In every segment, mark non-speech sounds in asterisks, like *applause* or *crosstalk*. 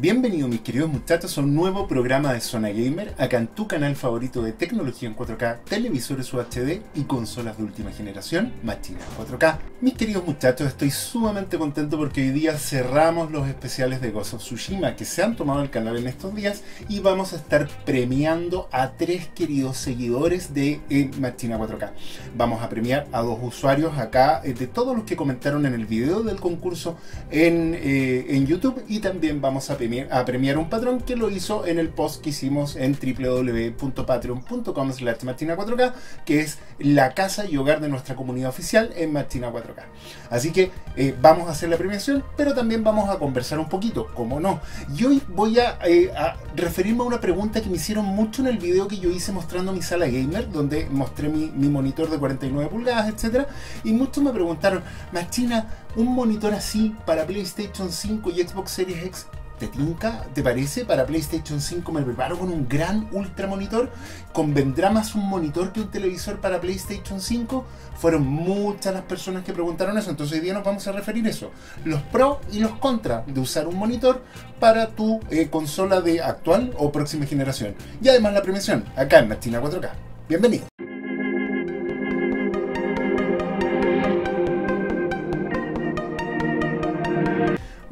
Bienvenidos mis queridos muchachos a un nuevo programa de Zona Gamer, acá en tu canal favorito de tecnología en 4K, televisores UHD y consolas de última generación, máquinas 4K. Mis queridos muchachos, estoy sumamente contento porque hoy día cerramos los especiales de Ghost of Tsushima que se han tomado el canal en estos días y vamos a estar premiando a tres queridos seguidores de eh, Machina 4K. Vamos a premiar a dos usuarios acá, eh, de todos los que comentaron en el video del concurso en, eh, en YouTube y también vamos a a premiar un patrón que lo hizo en el post que hicimos en www.patreon.com slash 4K, que es la casa y hogar de nuestra comunidad oficial en Martina 4K. Así que eh, vamos a hacer la premiación, pero también vamos a conversar un poquito, como no. Y hoy voy eh, a, referirme a una pregunta que me hicieron mucho en el video que yo hice mostrando mi sala gamer, donde mostré mi, mi monitor de 49 pulgadas, etc. Y muchos me preguntaron, Martina, un monitor así para PlayStation 5 y Xbox Series X ¿Te tinca? ¿Te parece? Para PlayStation 5 me preparo con un gran ultra monitor. ¿Convendrá más un monitor que un televisor para PlayStation 5? Fueron muchas las personas que preguntaron eso, entonces hoy día nos vamos a referir a eso. Los pros y los contras de usar un monitor para tu eh, consola de actual o próxima generación. Y además la premiación, acá en Martina 4K. Bienvenido.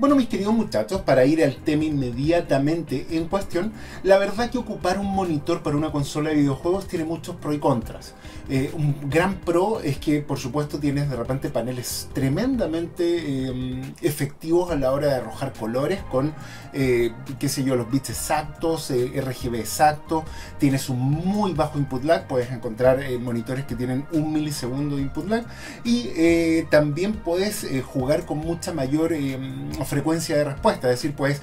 Bueno, mis queridos muchachos, para ir al tema inmediatamente en cuestión, la verdad que ocupar un monitor para una consola de videojuegos tiene muchos pros y contras. Eh, un gran pro es que, por supuesto, tienes de repente paneles tremendamente em, efectivos a la hora de arrojar colores con, eh, qué sé yo, los bits exactos, eh, RGB exacto. Tienes un muy bajo input lag, puedes encontrar monitores que tienen un milisegundo de input lag. Y también puedes jugar con mucha mayor em, frecuencia de respuesta, es decir, puedes,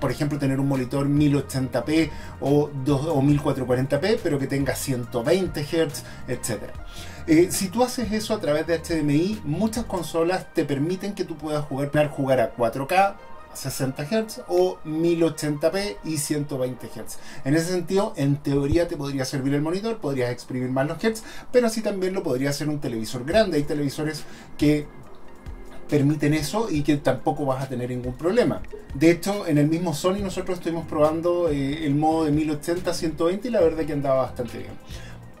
por ejemplo, tener un monitor 1080p o, 1440p, pero que tenga 120 Hz, etc. Si tú haces eso a través de HDMI, muchas consolas te permiten que tú puedas jugar, jugar a 4K, 60 Hz o 1080p y 120 Hz. En ese sentido, en teoría te podría servir el monitor, podrías exprimir más los Hz, pero así también lo podría hacer un televisor grande. Hay televisores que permiten eso y que tampoco vas a tener ningún problema. De hecho, en el mismo Sony nosotros estuvimos probando eh, el modo de 1080-120 y la verdad que andaba bastante bien.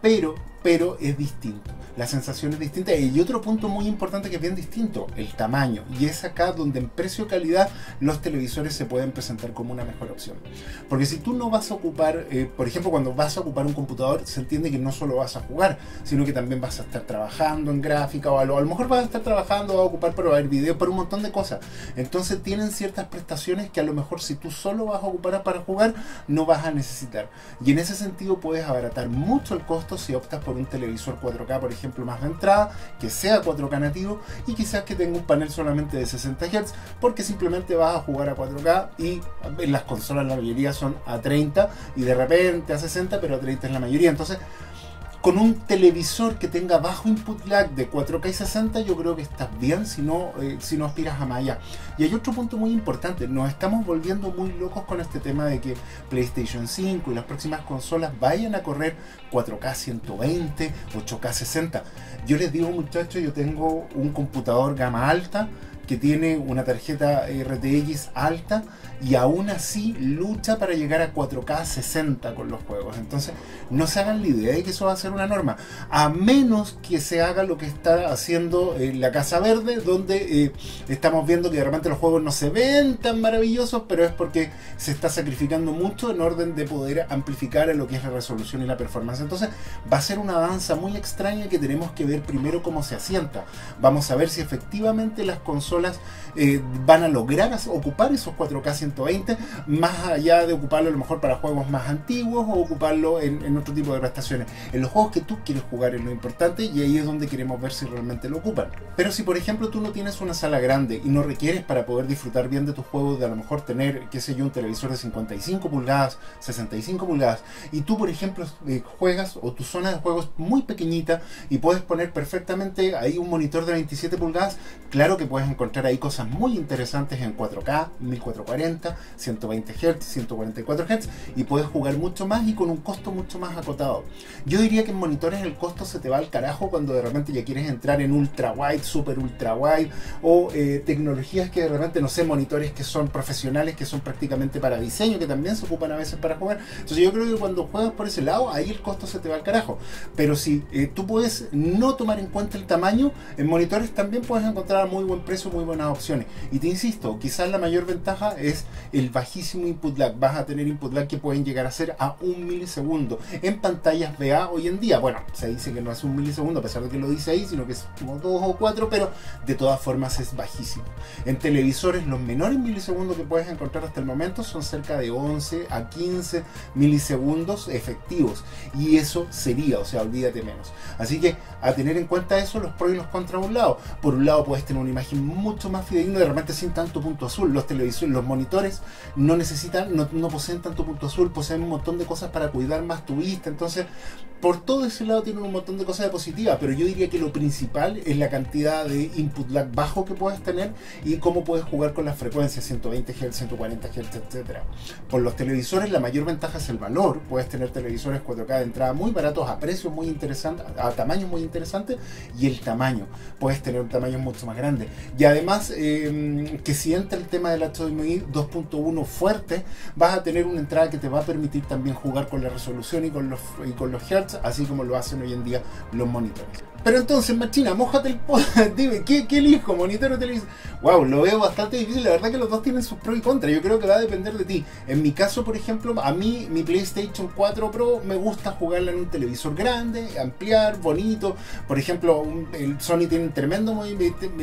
Pero, pero es distinto la sensación es distinta. Y otro punto muy importante que es bien distinto, el tamaño. Y es acá donde en precio-calidad los televisores se pueden presentar como una mejor opción. Porque si tú no vas a ocupar, eh, por ejemplo, cuando vas a ocupar un computador, se entiende que no solo vas a jugar, sino que también vas a estar trabajando en gráfica o a lo, a lo mejor vas a estar trabajando, vas a ocupar para ver video, por un montón de cosas. Entonces tienen ciertas prestaciones que a lo mejor si tú solo vas a ocupar para jugar, no vas a necesitar. Y en ese sentido puedes abaratar mucho el costo si optas por un televisor 4K, por ejemplo ejemplo, más de entrada, que sea 4K nativo y quizás que tenga un panel solamente de 60 Hz, porque simplemente vas a jugar a 4K y en las consolas la mayoría son a 30 y de repente a 60, pero a 30 es la mayoría. Entonces, con un televisor que tenga bajo input lag de 4K y 60, yo creo que estás bien si no, eh, si no aspiras a allá. Y hay otro punto muy importante, nos estamos volviendo muy locos con este tema de que PlayStation 5 y las próximas consolas vayan a correr 4K 120, 8K 60. Yo les digo muchachos, yo tengo un computador gama alta que tiene una tarjeta RTX alta y aún así lucha para llegar a 4K 60 con los juegos. Entonces, no se hagan la idea de que eso va a ser una norma, a menos que se haga lo que está haciendo en la Casa Verde, donde eh, estamos viendo que de repente los juegos no se ven tan maravillosos, pero es porque se está sacrificando mucho en orden de poder amplificar lo que es la resolución y la performance. Entonces, va a ser una danza muy extraña que tenemos que ver primero cómo se asienta. Vamos a ver si efectivamente las consolas eh, van a lograr ocupar esos 4K 120, más allá de ocuparlo a lo mejor para juegos más antiguos o ocuparlo en, otro tipo de prestaciones. En los juegos que tú quieres jugar es lo importante y ahí es donde queremos ver si realmente lo ocupan. Pero si por ejemplo tú no tienes una sala grande y no requieres para poder disfrutar bien de tus juegos de a lo mejor tener, qué sé yo, un televisor de 55 pulgadas, 65 pulgadas, y tú por ejemplo eh, juegas o tu zona de juegos muy pequeñita y puedes poner perfectamente ahí un monitor de 27 pulgadas, claro que puedes encontrar encontrar ahí cosas muy interesantes en 4K, 1440, 120 Hz, 144 Hz y puedes jugar mucho más y con un costo mucho más acotado. Yo diría que en monitores el costo se te va al carajo cuando de repente ya quieres entrar en ultra wide, super ultra wide o eh, tecnologías que de repente, no sé, monitores que son profesionales, que son prácticamente para diseño, que también se ocupan a veces para jugar. Entonces yo creo que cuando juegas por ese lado, ahí el costo se te va al carajo. Pero si eh, tú puedes no tomar en cuenta el tamaño, en monitores también puedes encontrar a muy buen precio muy buenas opciones. Y te insisto, quizás la mayor ventaja es el bajísimo input lag. Vas a tener input lag que pueden llegar a ser a un milisegundo en pantallas VA hoy en día. Bueno, se dice que no es un milisegundo a pesar de que lo dice ahí, sino que es como dos o cuatro, pero de todas formas es bajísimo. En televisores los menores milisegundos que puedes encontrar hasta el momento son cerca de 11 a 15 milisegundos efectivos. Y eso sería, o sea, olvídate menos. Así que a tener en cuenta eso, los pros y los contras a un lado. Por un lado puedes tener una imagen mucho más fidedigna, de repente sin tanto punto azul. Los televisores, los monitores no necesitan, no, no poseen tanto punto azul, poseen un montón de cosas para cuidar más tu vista. Entonces, por todo ese lado tienen un montón de cosas positivas, pero yo diría que lo principal es la cantidad de input lag bajo que puedes tener y cómo puedes jugar con las frecuencias 120 Hz, 140 Hz, etc. Por los televisores la mayor ventaja es el valor. Puedes tener televisores 4K de entrada muy baratos a precios muy interesantes, a tamaños muy interesantes y el tamaño. Puedes tener un tamaño mucho más grande. Y además eh, que si entra el tema del HDMI 2.1 fuerte, vas a tener una entrada que te va a permitir también jugar con la resolución y con los, y con los hertz así como lo hacen hoy en día los monitores. Pero entonces, Machina, mojate el *laughs* Dime, ¿qué, ¿qué, elijo? ¿Monitor o televisión? Wow, lo veo bastante difícil. La verdad que los dos tienen sus pros y contras. Yo creo que va a depender de ti. En mi caso, por ejemplo, a mí, mi PlayStation 4 Pro me gusta jugarla en un televisor grande, ampliar, bonito. Por ejemplo, el Sony tiene un tremendo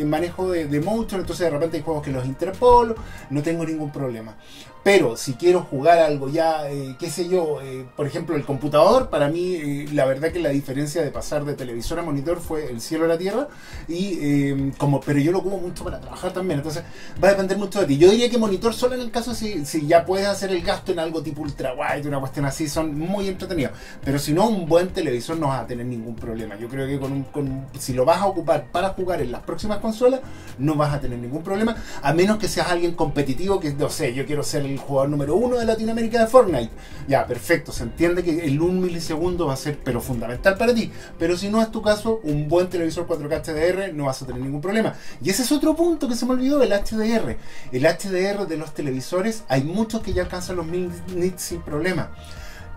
manejo de, de motion. Entonces, de repente hay juegos que los interpolo. No tengo ningún problema. Pero si quiero jugar algo ya, eh, qué sé yo, eh, por ejemplo, el computador, para mí, eh, la verdad que la diferencia de pasar de televisor a monitor fue el cielo a la tierra. Y eh, como, pero yo lo ocupo mucho para trabajar también. Entonces va a depender mucho de ti. Yo diría que monitor solo en el caso si, si ya puedes hacer el gasto en algo tipo ultra wide, una cuestión así, son muy entretenidos. Pero si no, un buen televisor no vas a tener ningún problema. Yo creo que con un, con, si lo vas a ocupar para jugar en las próximas consolas, no vas a tener ningún problema. A menos que seas alguien competitivo que, no sé, yo quiero ser el jugador número uno de Latinoamérica de Fortnite. Ya, perfecto. Se entiende que el un milisegundo va a ser, pero fundamental para ti. Pero si no es tu caso, un buen televisor 4K HDR no vas a tener ningún problema. Y ese es otro punto que se me olvidó, el HDR. El HDR de los televisores, hay muchos que ya alcanzan los 1000 nits sin problema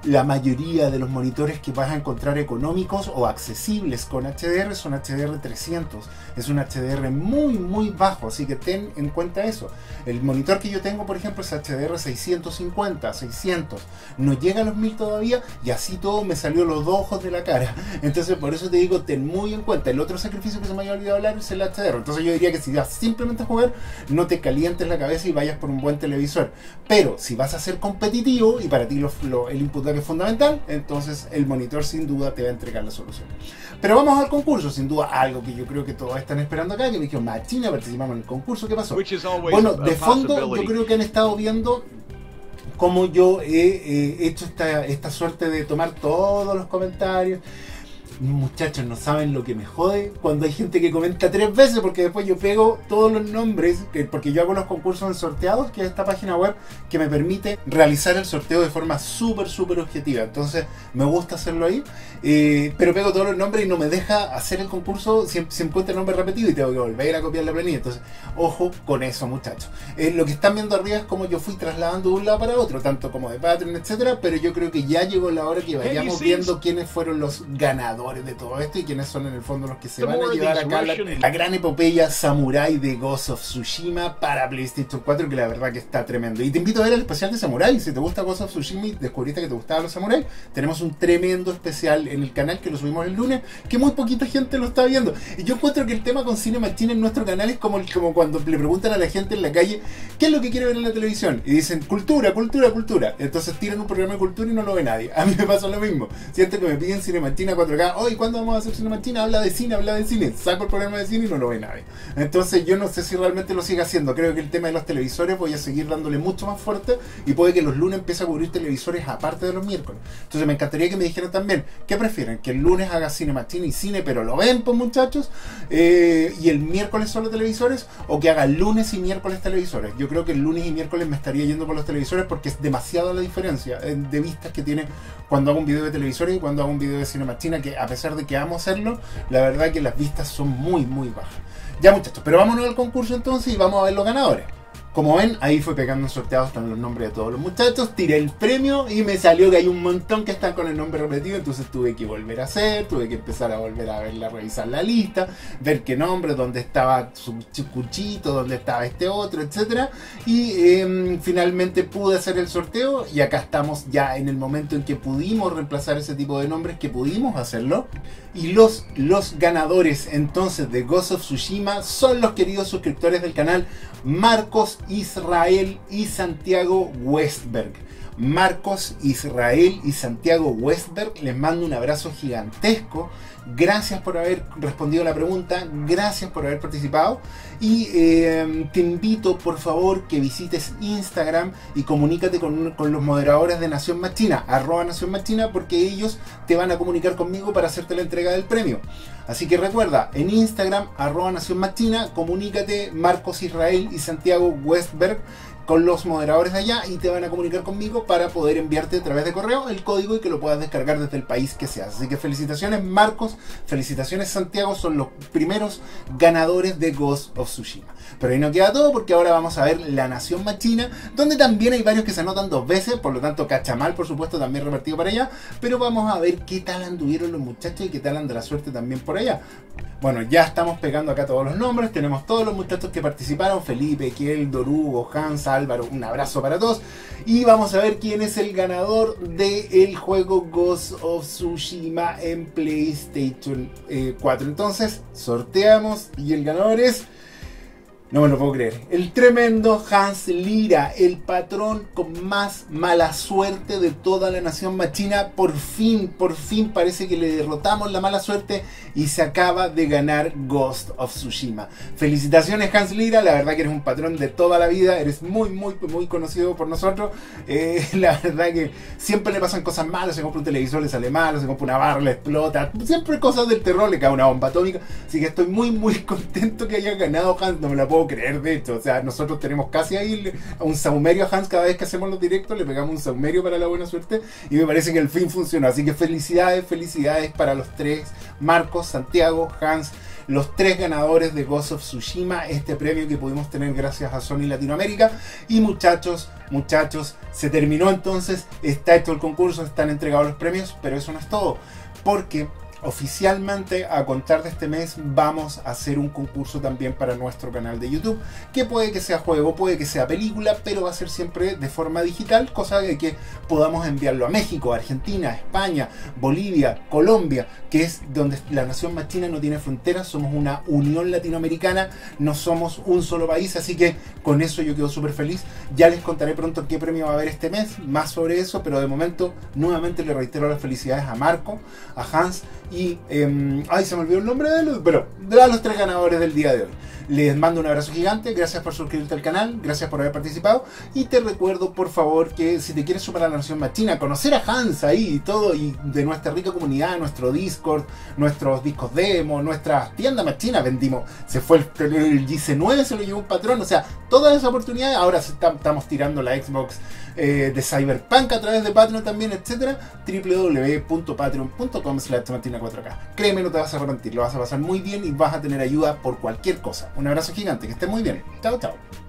la mayoría de los monitores que vas a encontrar económicos o accesibles con HDR son HDR 300. Es un HDR muy, muy bajo, así que ten en cuenta eso. El monitor que yo tengo, por ejemplo, es HDR 650, 600. No llega a los 1000 todavía y así todo me salió los dos ojos de la cara. *laughs* Entonces, por eso te digo, ten muy en cuenta. El otro sacrificio que se me había olvidado hablar es el HDR. Entonces, yo diría que si vas simplemente a jugar, no te calientes la cabeza y vayas por un buen televisor. Pero si vas a ser competitivo y para ti lo, lo, el input es fundamental, entonces el monitor sin duda te va a entregar la solución. Pero vamos al concurso, sin duda algo que yo creo que todos están esperando acá, que me dijeron, Machina, participamos en el concurso, ¿qué pasó? Bueno, de fondo yo creo que han estado viendo cómo yo he hecho esta, esta suerte de tomar todos los comentarios muchachos no saben lo que me jode cuando hay gente que comenta tres veces porque después yo pego todos los nombres porque yo hago los concursos en sorteados que es esta página web que me permite realizar el sorteo de forma súper súper objetiva. Entonces me gusta hacerlo ahí eh, pero pego todos los nombres y no me deja hacer el concurso si, si encuentra el nombre repetido y tengo que volver a copiar la planilla. Entonces ojo con eso muchachos. Eh, lo que están viendo arriba es como yo fui trasladando de un lado para otro tanto como de Patreon etcétera pero yo creo que ya llegó la hora que vayamos viendo quiénes fueron los ganadores de todo esto y quienes son en el fondo los que se van a llevar acá la, la, gran epopeya Samurai de Ghost of Tsushima para PlayStation 4 que la verdad que está tremendo. Y te invito a ver el especial de Samurai. Si te gusta Ghost of Tsushima y descubriste que te gustaban los Samurai, tenemos un tremendo especial en el canal que lo subimos el lunes que muy poquita gente lo está viendo. Y yo encuentro que el tema con Cine Machine en nuestro canal es como, como cuando le preguntan a la gente en la calle qué es lo que quiere ver en la televisión y dicen cultura, cultura, cultura. Entonces tiran un programa de cultura y no lo ve nadie. A mí me pasa lo mismo. Siento que me piden Cine Machine 4K hoy ¿cuándo vamos a hacer Cine Machina? Habla de cine, habla de cine. Saco el programa de cine y no lo ve nadie. Entonces yo no sé si realmente lo sigue haciendo. Creo que el tema de los televisores voy a seguir dándole mucho más fuerte y puede que los lunes empiece a cubrir televisores aparte de los miércoles. Entonces me encantaría que me dijeran también, ¿qué prefieren? ¿Que el lunes haga Cine Machina y cine, pero lo ven, pues muchachos? Eh, ¿Y el miércoles solo televisores? ¿O que haga lunes y miércoles televisores? Yo creo que el lunes y miércoles me estaría yendo por los televisores porque es demasiada la diferencia eh, de vistas que tiene cuando hago un video de televisores y cuando hago un video de Cine Machina, que a pesar de que amo hacerlo, la verdad que las vistas son muy, muy bajas. Ya muchachos, pero vámonos al concurso entonces y vamos a ver los ganadores. Como ven, ahí fue pegando sorteados están los nombres de todos los muchachos, tiré el premio y me salió que hay un montón que están con el nombre repetido, entonces tuve que volver a hacer, tuve que empezar a volver a verla, revisar la lista, ver qué nombre, dónde estaba su cuchito, dónde estaba este otro, etc. Y em, finalmente pude hacer el sorteo y acá estamos ya en el momento en que pudimos reemplazar ese tipo de nombres, que pudimos hacerlo. Y los, los ganadores entonces de Ghost of Tsushima son los queridos suscriptores del canal Marcos Israel y Santiago Westberg. Marcos, Israel y Santiago Westberg, les mando un abrazo gigantesco. Gracias por haber respondido a la pregunta, gracias por haber participado y eh, te invito por favor que visites Instagram y comunícate con, con, los moderadores de Nación Machina, arroba Nación Machina, porque ellos te van a comunicar conmigo para hacerte la entrega del premio. Así que recuerda, en Instagram, arroba Nación Machina, comunícate Marcos Israel y Santiago Westberg con los moderadores de allá y te van a comunicar conmigo para poder enviarte a través de correo el código y que lo puedas descargar desde el país que seas. Así que felicitaciones Marcos, felicitaciones Santiago, son los primeros ganadores de Ghost of Tsushima. Pero ahí no queda todo porque ahora vamos a ver La Nación Machina, donde también hay varios que se anotan dos veces, por lo tanto Cachamal por supuesto también repartido para allá, pero vamos a ver qué tal anduvieron los muchachos y qué tal anda la suerte también por allá. Bueno, ya estamos pegando acá todos los nombres, tenemos todos los muchachos que participaron, Felipe, Kiel, Dorugo, Hans, Álvaro, un abrazo para todos. Y vamos a ver quién es el ganador del juego Ghost of Tsushima en PlayStation 4. Eh, Entonces, sorteamos y el ganador es... No me lo puedo creer. El tremendo Hans Lira, el patrón con más mala suerte de toda la nación machina. Por fin, por fin parece que le derrotamos la mala suerte y se acaba de ganar Ghost of Tsushima. Felicitaciones Hans Lira, la verdad que eres un patrón de toda la vida. Eres muy, muy, muy conocido por nosotros. Eh, *laughs* la verdad que siempre le pasan cosas malas. Se compra un televisor, le sale malo. Se compra una barra, le explota. Siempre cosas del terror, le cae una bomba atómica. Así que estoy muy, muy *laughs* contento que haya ganado Hans. No me la puedo creer, de hecho. O sea, nosotros tenemos casi ahí un saumerio a Hans cada vez que hacemos los directos, le pegamos un saumerio para la buena suerte y me parece que el fin funcionó. Así que felicidades, felicidades para los tres, Marcos, Santiago, Hans, los tres ganadores de Ghost of Tsushima, este premio que pudimos tener gracias a Sony Latinoamérica. Y muchachos, muchachos, se terminó entonces, está hecho el concurso, están entregados los premios, pero eso no es todo. Porque oficialmente a contar de este mes vamos a hacer un concurso también para nuestro canal de YouTube, que puede que sea juego, puede que sea película, pero va a ser siempre de forma digital, cosa de que podamos enviarlo a México, Argentina, España, Bolivia, Colombia, que es donde la nación machina no tiene fronteras, somos una unión latinoamericana, no somos un solo país, así que con eso yo quedo súper feliz. Ya les contaré pronto qué premio va a haber este mes, más sobre eso, pero de momento nuevamente le reitero las felicidades a Marco, a Hans y, eh, ay, se me olvidó el nombre de los, pero de los tres ganadores del día de hoy. Les mando un abrazo gigante, gracias por suscribirte al canal, gracias por haber participado y te recuerdo por favor que si te quieres sumar a la Nación Machina, conocer a Hans ahí y todo y de nuestra rica comunidad, nuestro Discord, nuestros discos demo, nuestra tienda machina vendimos, se fue el, el GC9, se lo llevó un patrón, o sea, todas esas oportunidades, ahora estamos tirando la Xbox eh, de Cyberpunk a través de Patreon también, etcétera, www.patreon.com slash 4K. Créeme, no te vas a arrepentir, lo vas a pasar muy bien y vas a tener ayuda por cualquier cosa. Un abrazo gigante, que estés muy bien. Chao, chao.